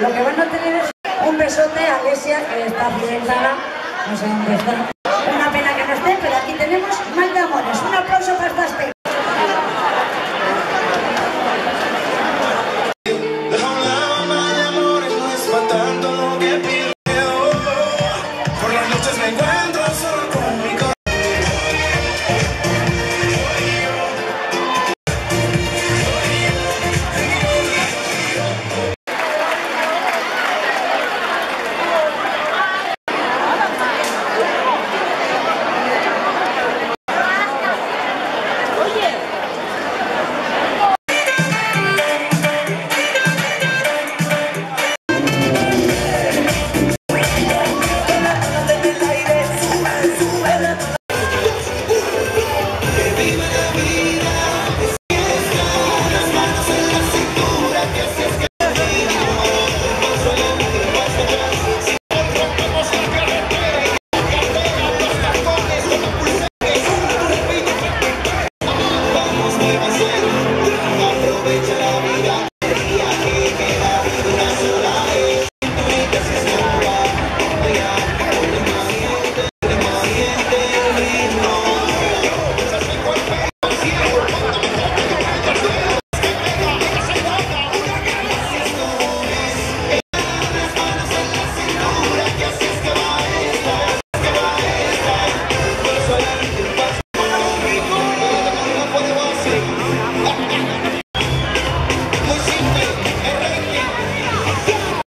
Lo que van a tener es un besote a Alesia, que está accidentada, no sé dónde está. Una pena que no esté, pero aquí tenemos